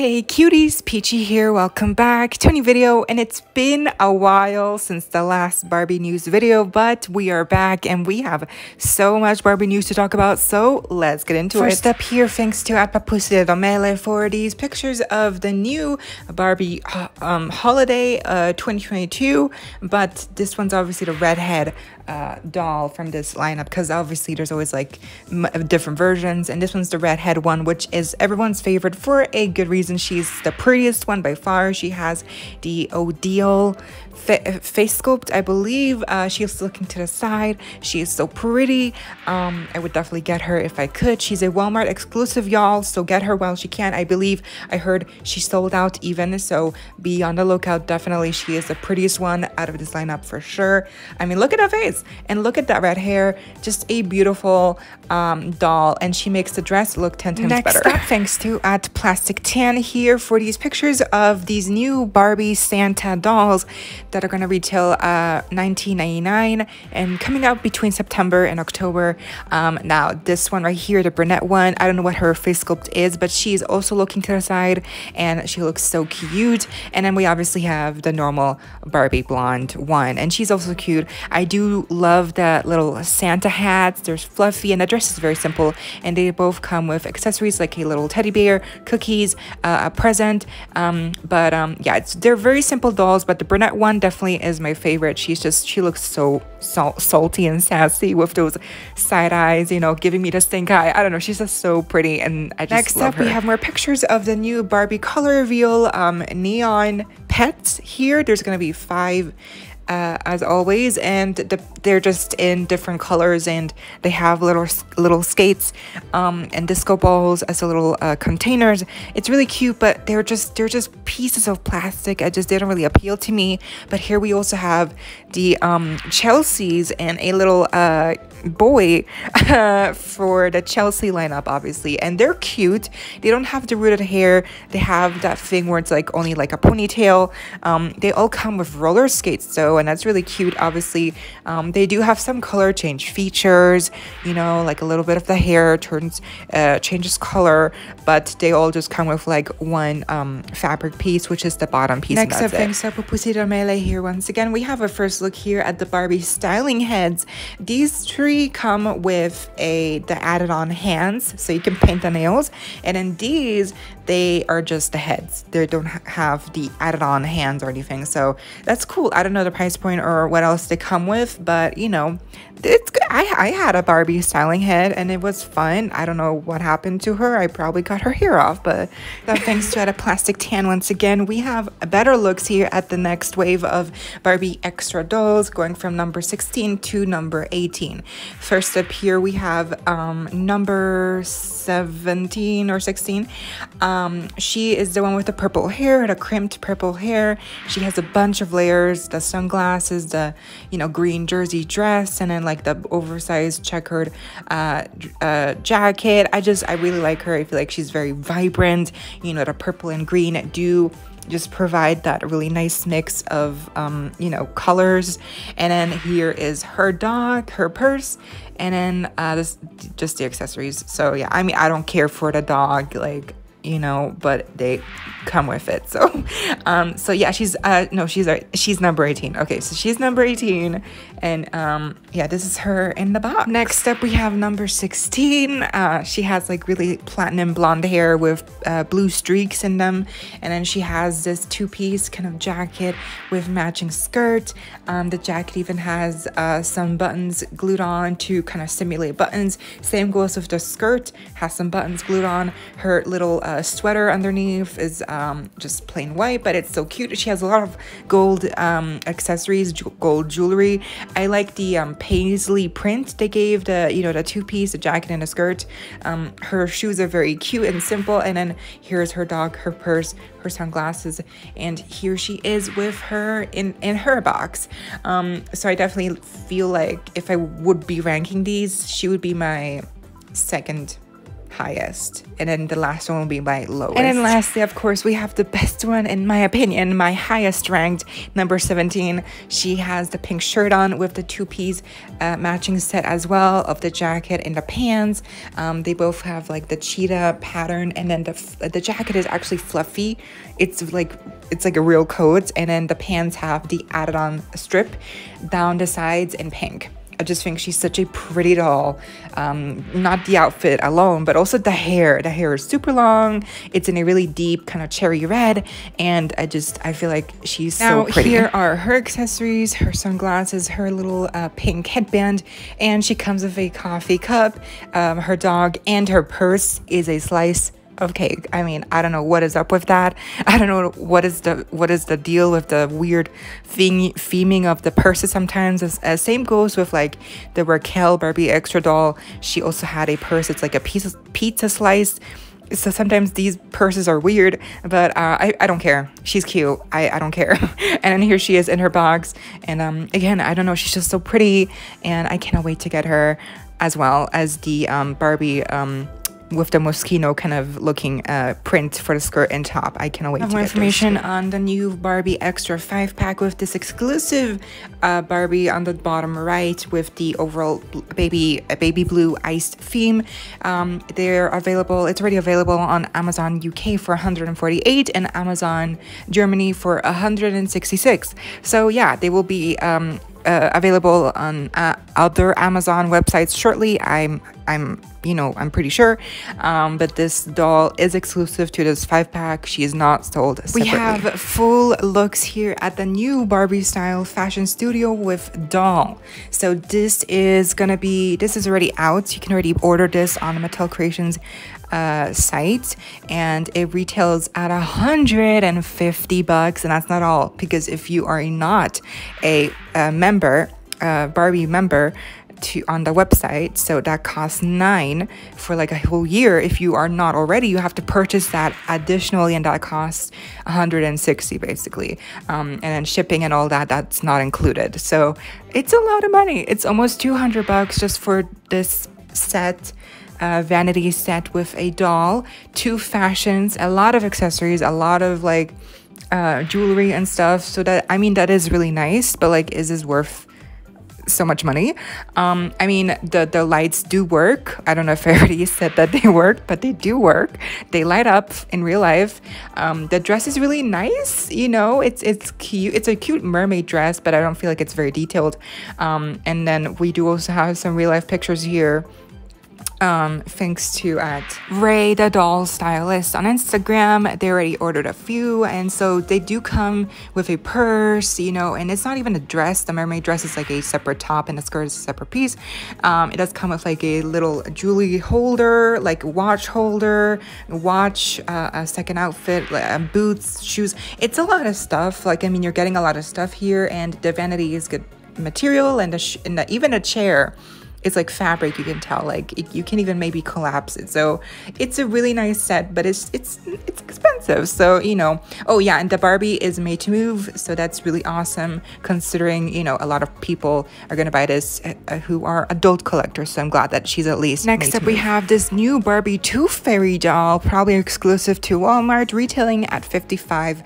Hey cuties, Peachy here, welcome back to a new video and it's been a while since the last Barbie news video but we are back and we have so much Barbie news to talk about so let's get into First it. First up here, thanks to at Papusi Domele for these pictures of the new Barbie uh, um, holiday uh, 2022 but this one's obviously the redhead uh, doll from this lineup because obviously there's always like different versions and this one's the redhead one which is everyone's favorite for a good reason. She's the prettiest one by far. She has the Odile fa face sculpt I believe. Uh, she's looking to the side. She is so pretty. Um, I would definitely get her if I could. She's a Walmart exclusive y'all so get her while she can. I believe I heard she sold out even so be on the lookout. Definitely she is the prettiest one out of this lineup for sure. I mean look at her face and look at that red hair just a beautiful um, doll and she makes the dress look 10 times Next better. Up, thanks to at Plastic Tan here for these pictures of these new Barbie Santa dolls that are going to retail uh, 19.99 and coming out between September and October. Um, now this one right here, the brunette one, I don't know what her face sculpt is, but she's also looking to the side and she looks so cute. And then we obviously have the normal Barbie blonde one and she's also cute. I do love the little Santa hats. They're fluffy and the dress is very simple and they both come with accessories like a little teddy bear, cookies, uh, a present. Um, but um, yeah, they're very simple dolls, but the brunette one definitely is my favorite. She's just, she looks so sal salty and sassy with those side eyes, you know, giving me the stink eye. I don't know. She's just so pretty and I just Next love up, her. we have more pictures of the new Barbie color reveal um, neon pets here. There's going to be five uh, as always and the, they're just in different colors and they have little little skates um, and disco balls as little uh, containers. It's really cute but they're just they're just pieces of plastic. It just didn't really appeal to me. But here we also have the um, chelseas and a little uh, boy uh, for the Chelsea lineup, obviously. And they're cute. They don't have the rooted hair. They have that thing where it's like only like a ponytail. Um, they all come with roller skates, though, and that's really cute, obviously. Um, they do have some color change features, you know, like a little bit of the hair turns, uh, changes color, but they all just come with like one um, fabric piece, which is the bottom piece. Next up, thanks to Pusita Mele here once again. We have a first look here at the Barbie styling heads. These three three come with a the added on hands so you can paint the nails. And in these they are just the heads they don't have the added on hands or anything so that's cool i don't know the price point or what else they come with but you know it's good. I, I had a Barbie styling head and it was fun. I don't know what happened to her. I probably got her hair off, but thanks to a plastic tan once again. We have better looks here at the next wave of Barbie extra dolls going from number 16 to number 18. First up here we have um, number 17 or 16. Um, she is the one with the purple hair, the crimped purple hair. She has a bunch of layers, the sunglasses, the, you know, green jersey dress, and then like the oversized checkered uh, uh, jacket. I just, I really like her. I feel like she's very vibrant. You know, the purple and green do just provide that really nice mix of um, you know colors and then here is her dog her purse and then uh, this just the accessories so yeah i mean i don't care for the dog like you know but they come with it. So um so yeah she's uh no she's she's number 18 okay so she's number 18 and um yeah this is her in the box. Next up we have number 16 uh she has like really platinum blonde hair with uh, blue streaks in them and then she has this two-piece kind of jacket with matching skirt. Um the jacket even has uh some buttons glued on to kind of simulate buttons. Same goes with the skirt has some buttons glued on. Her little uh, sweater underneath is um just plain white but it's so cute she has a lot of gold um accessories gold jewelry I like the um, paisley print they gave the you know the two piece, the jacket and a skirt. Um, her shoes are very cute and simple. And then here's her dog, her purse, her sunglasses, and here she is with her in in her box. Um, so I definitely feel like if I would be ranking these, she would be my second highest. And then the last one will be my lowest. And then lastly, of course, we have the best one, in my opinion, my highest ranked, number 17. She has the pink shirt on with the two piece uh, matching set as well of the jacket and the pants. Um, they both have like the cheetah pattern, and then the, the jacket is actually fluffy. It's like it's like a real coat, and then the pants have the added on strip down the sides in pink. I just think she's such a pretty doll. Um, not the outfit alone, but also the hair. The hair is super long. It's in a really deep kind of cherry red, and I just I feel like she's now, so pretty. Here are her accessories, her sunglasses, her little uh, pink headband, and she comes with a coffee cup. Um, her dog and her purse is a slice cake. I mean, I don't know what is up with that. I don't know what is the what is the deal with the weird thing theming of the purses sometimes. As, as same goes with like the Raquel Barbie extra doll. She also had a purse. It's like a piece of pizza slice. So sometimes these purses are weird, but uh, I, I don't care. She's cute. I, I don't care. and here she is in her box. And um, again, I don't know. She's just so pretty. And I cannot wait to get her as well as the um, Barbie um, with the Moschino kind of looking uh, print for the skirt and top. I cannot wait to more information on the new Barbie Extra 5 pack with this exclusive uh, Barbie on the bottom right with the overall baby baby blue iced theme. Um, they're available, it's already available on Amazon UK for 148 and Amazon Germany for 166. So yeah, they will be um, uh, available on uh, other Amazon websites shortly. I'm I'm you know I'm pretty sure, um, but this doll is exclusive to this five pack. She is not sold. Separately. We have full looks here at the new Barbie style fashion studio with doll. So this is gonna be this is already out. You can already order this on Mattel Creations uh, site and it retails at 150 bucks and that's not all because if you are not a, a member uh, Barbie member to on the website so that costs nine for like a whole year. If you are not already you have to purchase that additionally and that costs 160 basically. Um, and then shipping and all that that's not included. So it's a lot of money. It's almost 200 bucks just for this set uh, vanity set with a doll, two fashions, a lot of accessories, a lot of like uh, jewelry and stuff. So that I mean that is really nice, but like, is this worth so much money? Um, I mean the the lights do work. I don't know if I already said that they work, but they do work. They light up in real life. Um, the dress is really nice. You know, it's it's cute. It's a cute mermaid dress, but I don't feel like it's very detailed. Um, and then we do also have some real life pictures here um, thanks to at Ray the doll stylist on Instagram. They already ordered a few, and so they do come with a purse, you know, and it's not even a dress. The mermaid dress is like a separate top, and the skirt is a separate piece. Um, it does come with like a little jewelry holder, like watch holder, watch, uh, a second outfit, uh, boots, shoes. It's a lot of stuff. Like I mean, you're getting a lot of stuff here, and the vanity is good material, and, and even a chair it's like fabric you can tell like it, you can even maybe collapse it. So it's a really nice set but it's it's it's expensive. So you know oh yeah and the barbie is made to move so that's really awesome considering you know a lot of people are gonna buy this uh, who are adult collectors so i'm glad that she's at least next up we have this new barbie tooth fairy doll probably exclusive to walmart retailing at 55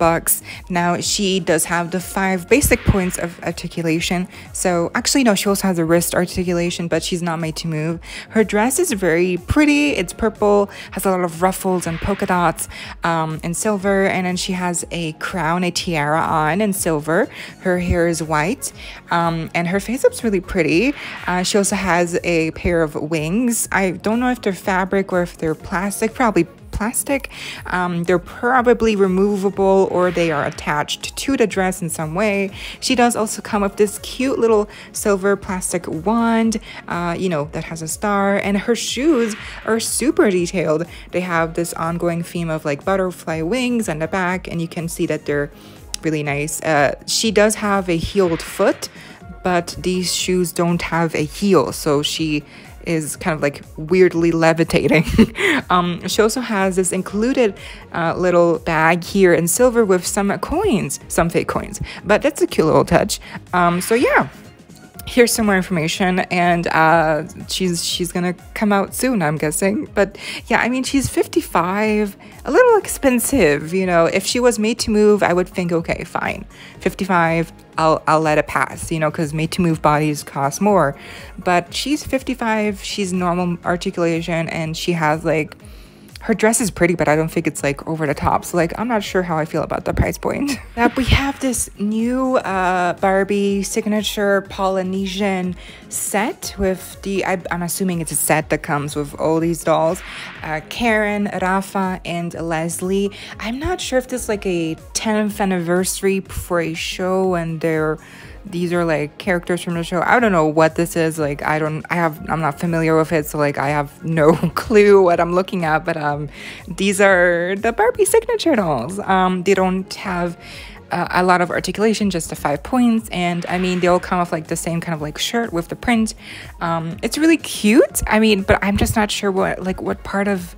bucks. Now she does have the five basic points of articulation. So actually no, she also has a wrist articulation, but she's not made to move. Her dress is very pretty. It's purple, has a lot of ruffles and polka dots um, in silver. And then she has a crown, a tiara on in silver. Her hair is white um, and her face up's really pretty. Uh, she also has a pair of wings. I don't know if they're fabric or if they're plastic, probably plastic. Um, they're probably removable or they are attached to the dress in some way. She does also come with this cute little silver plastic wand, uh, you know, that has a star. And her shoes are super detailed. They have this ongoing theme of like butterfly wings on the back, and you can see that they're really nice. Uh, she does have a heeled foot, but these shoes don't have a heel, so she is kind of like weirdly levitating. um, she also has this included uh, little bag here in silver with some coins, some fake coins, but that's a cute little touch. Um, so yeah. Here's some more information and uh, she's she's gonna come out soon i'm guessing. But yeah i mean she's 55 a little expensive you know. If she was made to move i would think okay fine 55 i'll i'll let it pass you know because made to move bodies cost more. But she's 55 she's normal articulation and she has like her dress is pretty, but I don't think it's like over the top. So like, I'm not sure how I feel about the price point. that we have this new uh, Barbie signature Polynesian set with the, I, am assuming it's a set that comes with all these dolls. Uh, Karen, Rafa, and Leslie. I'm not sure if this is like a 10th anniversary for a show and they're these are like characters from the show. I don't know what this is. Like I don't I have I'm not familiar with it, so like I have no clue what I'm looking at, but um these are the Barbie signature dolls. Um they don't have uh, a lot of articulation, just the five points. And I mean, they all come with like the same kind of like shirt with the print. Um, it's really cute. I mean, but I'm just not sure what like what part of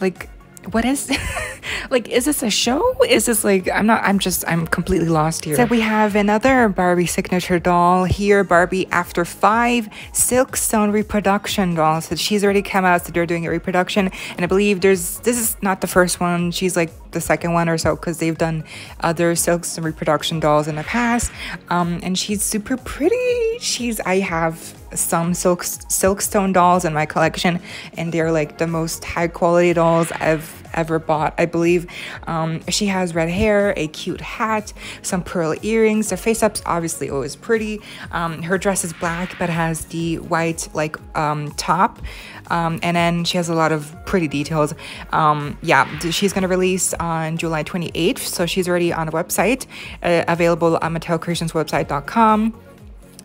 like what is like is this a show? Is this like i'm not i'm just i'm completely lost here. So we have another barbie signature doll here barbie after five silkstone reproduction dolls so she's already come out so they're doing a reproduction. And i believe there's this is not the first one. She's like the second one or so because they've done other silkstone reproduction dolls in the past. Um and she's super pretty. She's i have some silk silkstone dolls in my collection and they're like the most high quality dolls I've ever bought. I believe um, she has red hair a cute hat some pearl earrings. The face up's obviously always pretty. Um, her dress is black but has the white like um, top. Um, and then she has a lot of pretty details. Um, yeah she's gonna release on July 28th so she's already on the website uh, available on mattelcreationswebsite.com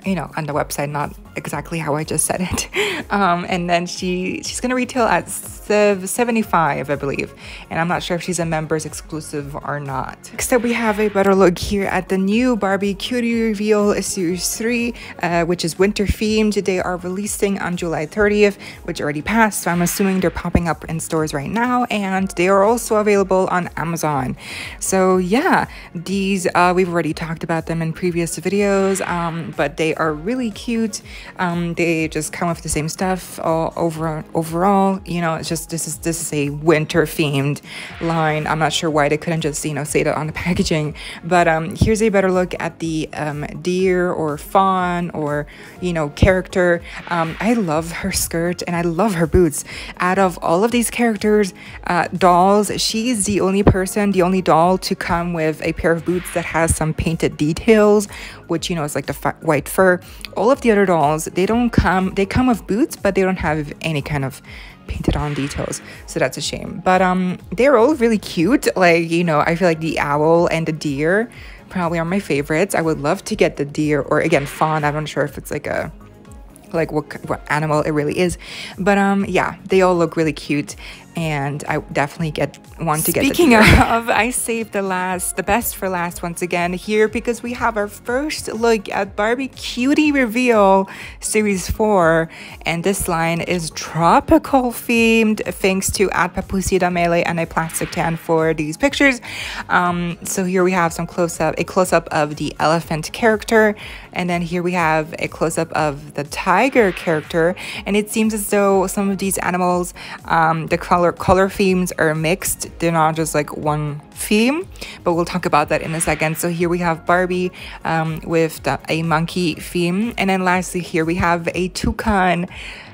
you know on the website not exactly how I just said it. Um, and then she she's gonna retail at 75, I believe. And I'm not sure if she's a members exclusive or not. Next up, we have a better look here at the new Barbie Cutie Reveal Series 3, uh, which is winter themed. They are releasing on July 30th, which already passed. So I'm assuming they're popping up in stores right now. And they are also available on Amazon. So yeah, these, uh, we've already talked about them in previous videos, um, but they are really cute. Um, they just come with the same stuff all over overall. You know, it's just this is this is a winter themed line. I'm not sure why they couldn't just you know say that on the packaging. But um, here's a better look at the um, deer or fawn or you know character. Um, I love her skirt and I love her boots. Out of all of these characters, uh, dolls, she's the only person, the only doll to come with a pair of boots that has some painted details, which you know is like the white fur. All of the other dolls they don't come they come with boots but they don't have any kind of painted on details. So that's a shame. But um they're all really cute. Like you know i feel like the owl and the deer probably are my favorites. I would love to get the deer or again fawn. I'm not sure if it's like a like what what animal it really is. But um yeah they all look really cute and I definitely get want to Speaking get. Speaking of, I saved the last, the best for last once again here because we have our first look at Barbie Cutie Reveal Series Four, and this line is tropical themed thanks to at Papusi Damele and a plastic tan for these pictures. Um, so here we have some close up, a close up of the elephant character, and then here we have a close up of the tiger character, and it seems as though some of these animals, um, the color color color themes are mixed. They're not just like one theme, but we'll talk about that in a second. So here we have Barbie um, with the, a monkey theme, and then lastly here we have a toucan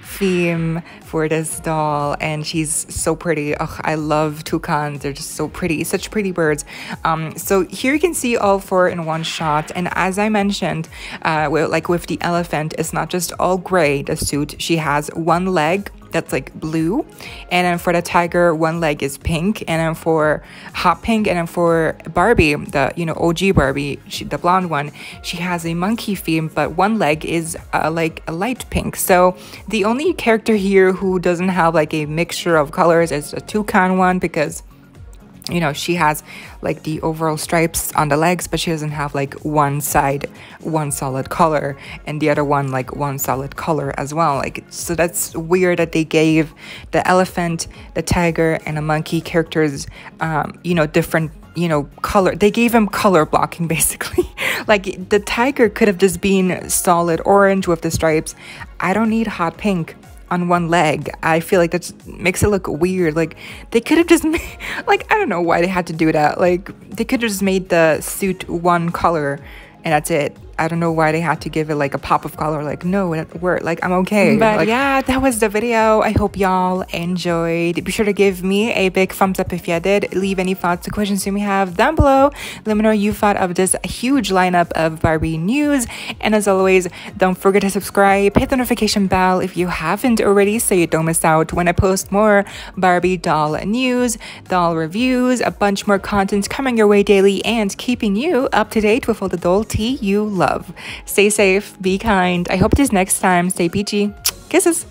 theme for this doll. And she's so pretty. Ugh, i love toucans. They're just so pretty. Such pretty birds. Um, so here you can see all four in one shot. And as i mentioned uh, like with the elephant it's not just all gray the suit. She has one leg that's like blue. And then for the tiger, one leg is pink. And then for hot pink, and then for Barbie, the you know OG Barbie, she, the blonde one, she has a monkey theme, but one leg is uh, like a light pink. So the only character here who doesn't have like a mixture of colors is a toucan one because you know she has like the overall stripes on the legs but she doesn't have like one side one solid color and the other one like one solid color as well. Like so that's weird that they gave the elephant the tiger and the monkey characters um, you know different you know color. They gave him color blocking basically. Like the tiger could have just been solid orange with the stripes. I don't need hot pink on one leg. I feel like that makes it look weird. Like they could have just made, like I don't know why they had to do that. Like they could have just made the suit one color and that's it. I don't know why they had to give it like a pop of color. Like, no, it worked. Like, I'm okay. But like, yeah, that was the video. I hope y'all enjoyed. Be sure to give me a big thumbs up if you did. Leave any thoughts or questions you may have down below. Let me know you thought of this huge lineup of Barbie news. And as always, don't forget to subscribe, hit the notification bell if you haven't already so you don't miss out when I post more Barbie doll news, doll reviews, a bunch more content coming your way daily, and keeping you up to date with all the doll tea you love love. Stay safe, be kind. I hope this next time. Stay peachy. Kisses.